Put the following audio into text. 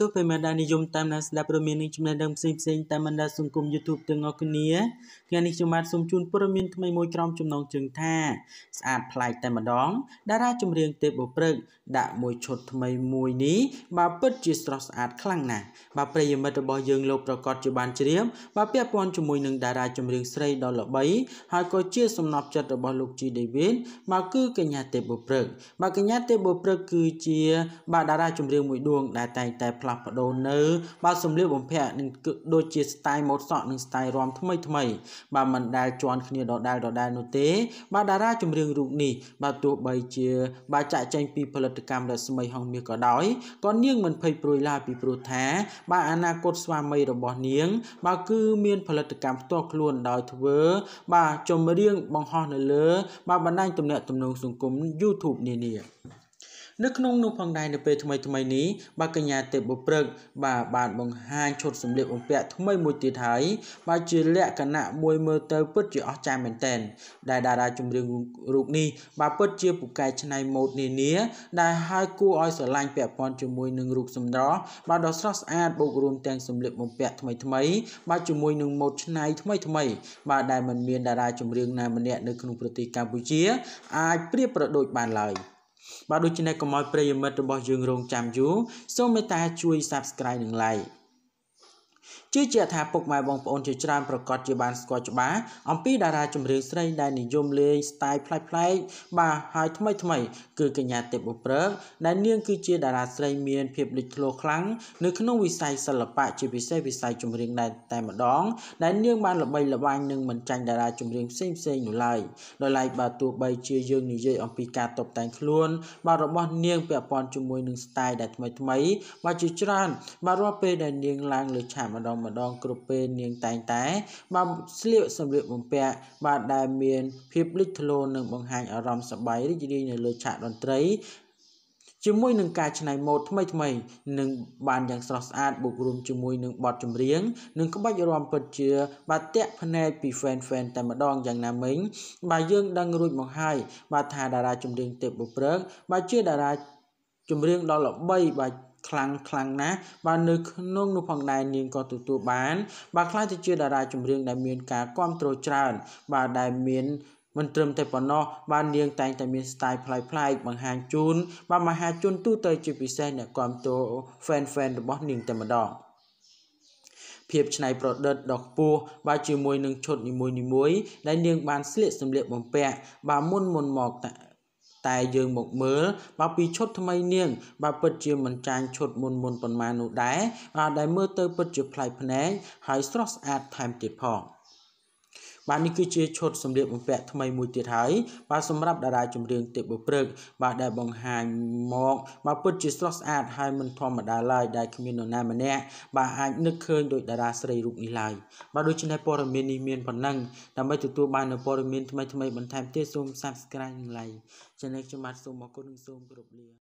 ទោះពេលមិនដែលនិយមតាមដានស្ដាប់ព័ត៌មាននិងចំណេះដឹងផ្សេងផ្សេងតាមបណ្ដាសង្គម YouTube ទាំងអស់គ្នាថ្ងៃនេះខ្ញុំបាទសូមជូនព័ត៌មានថ្មីមួយក្រោមចំណងជើងថាស្អាតប្លែកតែម្ដង តារាចម្រៀងទេពបុព្រឹកដាក់មួយឈុតថ្មីមួយនេះបើពិតជាស្រស់ស្អាតខ្លាំងណាស់បើប្រិយមិត្តរបស់យើងលោកប្រកាសជាបានជ្រាបបើពាក់ព័ន្ធជាមួយនឹងតារាចម្រៀងស្រីដ៏ល្បីហើយក៏ជាសំណប់ចិត្តរបស់លោកជីដេវីតមកគឺកញ្ញាទេពបុព្រឹកបើកញ្ញាទេពបុព្រឹកគឺជាបាទតារាចម្រៀងមួយដួងដែលតែងតែផ្លាស់ប្ដូរនៅបាទសម្លៀកបំពាក់នឹងដូចជា style ម៉ូដសក់និង style រំថ្មីថ្មី បាទមិនដែលជន់គ្នាដដែលដដែលនោះទេ បាទតារាចម្រៀងរូបនេះបាទទោះបីជា បាទចាក់ចែងពីផលិតកម្មរស្មីហងមាសក៏ដោយក៏នាងមិនភ័យព្រួយឡើយពីព្រោះថា បាទអនាគតស្វាមីរបស់នាង បាទគឺមានផលិតកម្មផ្ទាល់ខ្លួនដោយធ្វើ បាទចម្រៀងបង្ហោះនៅលើ បាទបណ្ដាញទំនាក់ទំនងសង្គម YouTube នានា នៅក្នុងនោះផងដែរនៅពេលថ្មីថ្មីនេះបាទកញ្ញាទេពបុព្រឹកបាទបានបង្ហាញឈុតសម្លៀកបំពាក់ថ្មីមួយទៀតហើយបាទជាលក្ខណៈមួយមើលទៅពិតជាអស្ចារ្យមែនទែនដែលតារាចម្រៀងរូបនេះបាទពិតជាពូកែច្នៃម៉ូដនានា ដែលហើយគួរឲ្យស្រឡាញ់ពាក់ព័ន្ធជាមួយនឹងរូបសម្រស់បាទដ៏ស្រស់ស្អាតបូករួមទាំងសម្លៀកបំពាក់ថ្មីថ្មីបាទជាមួយនឹងម៉ូដច្នៃថ្មីថ្មី បាទដែលមិនមានតារាចម្រៀងណាម្នាក់នៅក្នុងប្រទេសកម្ពុជា អាចប្រៀបប្រដូចបានឡើយ។ បាទដូច្នេះកុំឲ្យប្រិយមិត្តរបស់យើងរងចាំយូរសូមមេត្តាជួយ Subscribe និង Like ជឿជាក់ថាពុកម៉ែបងប្អូនជាច្រើនប្រកាសជាបានស្គាល់ច្បាស់អំពីតារាចម្រៀងស្រីដែលនិយមលេងស្ទាយប្លែកៗបាទហើយថ្មីថ្មីគឺកញ្ញាទេពបុព្រឹកដែលនាងគឺជាតារាស្រីមានភាពលេចធ្លោខ្លាំងនៅក្នុងវិស័យសិល្បៈជាពិសេសវិស័យចម្រៀងដែលតែម្ដងដែលនាងបានល្បីល្បាញនឹងមិនចាញ់តារាចម្រៀងផ្សេងផ្សេងនោះឡើយដោយឡែកបាទទោះបីជាយើងនិយាយអំពីការតុបតែងខ្លួនបាទរបស់នាងពាក់ព័ន្ធជាមួយនឹងស្ទាយដែលថ្មីថ្មីបាទជាច្រើនបាទរាល់ពេលដែលនាងឡើងលើឆាកម្ដងម្ដងគ្រប់ពេលនាងតែងតែបាទស្លៀកសម្លៀកបំពាក់បាទដែលមានភាពលេចធ្លោនិងបង្ហាញអារម្មណ៍សប្បាយរីករាយនៅលើឆាកតន្ត្រីជាមួយនឹងការច្នៃម៉ូដថ្មីថ្មីនឹងបានយ៉ាងស្រស់ស្អាតបូករួមជាមួយនឹងបទចម្រៀងនិងក្បាច់រាំពិតជា បាទតាក់ភ្នែកពី fan fan តែម្ដងយ៉ាងណាមិញបាទយើងដឹងរួចមកហើយបាទថាតារាចម្រៀងទេពបុព្រឹកបាទជាតារាចម្រៀងដ៏ល្បីបាទ ខ្លាំងខ្លាំងណាស់បាទនៅក្នុងនោះផងដែរនាងក៏ទទួលបាន បាទខ្លាចទៅជាតារាចម្រៀងដែលមានការគ្រប់គ្រងច្រើន បាទដែលមានមិនត្រឹមតែប៉ុណ្ណោះបាននាងតែងតែមាន style ប្លែកៗបង្ហាញជូនបាទមហាជនទូទៅជាពិសេសអ្នកគ្រប់គ្រង fan fan របស់នាងតែម្ដងភាពច្នៃប្រឌិតដ៏ខ្ពស់បាទជាមួយនឹងឈុតនីមួយៗដែលនាងបានស្លៀកសម្លៀកបំពាក់បាទមុនមុនមកតែ យើងមកមើលបើពីឈុតថ្មីនាងបើពិតជាមិនចាញ់ឈុតមុនមុនប៉ុន្មាននោះដែរដែលមើលទៅពិតជាប្លែកភ្នែកហើយស្រស់ស្អាតថែមទៀតផង បាទនេះគឺជាឈុតសម្លៀកបំពាក់ថ្មីមួយទៀតហើយបាទសម្រាប់តារាចម្រៀងទេពបុព្រឹកបាទដែលបង្ហាញមកបាទពិតជាស្រស់ស្អាតហើយមិនធម្មតាឡើយដែលគ្មាននរណាម្នាក់បាទអាចនឹកឃើញដោយតារាស្រីរូបនេះឡើយបាទដូច្នេះព័ត៌មាននេះមានប៉ុណ្ណឹងដើម្បីទទួលបាននូវព័ត៌មានថ្មីថ្មីបន្ថែមទៀតសូម Subscribe និង Like ចំណែកខ្ញុំបាទសូមអរគុណនិងសូមគោរពលា